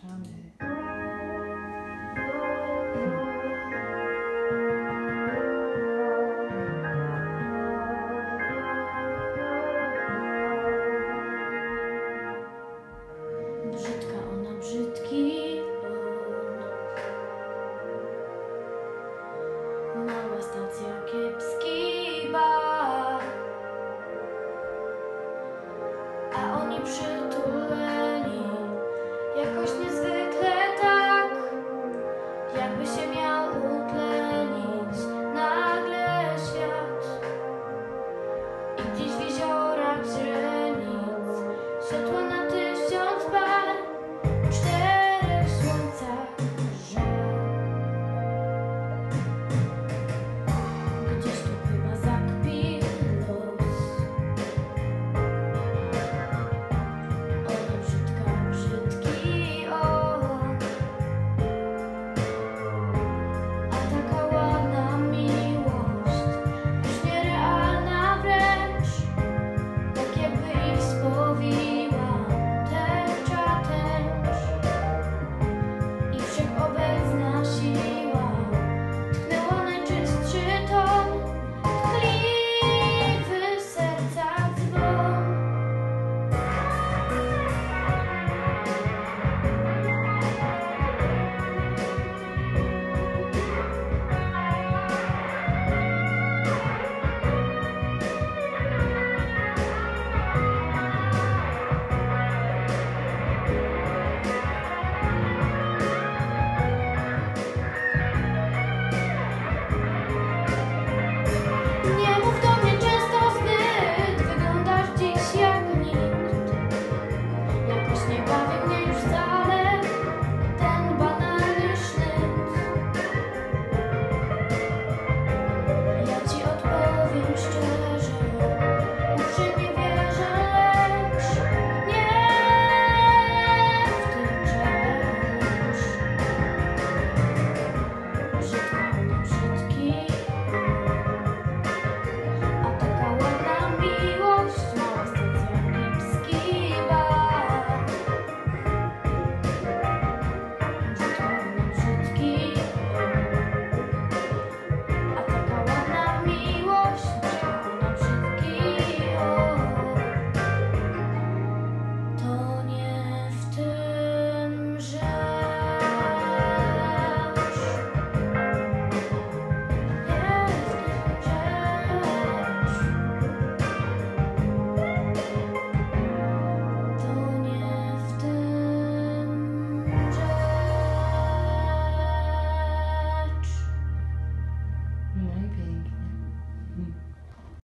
zapraszamy. Brzydka ona, brzydki on. Mała stacja, kiepski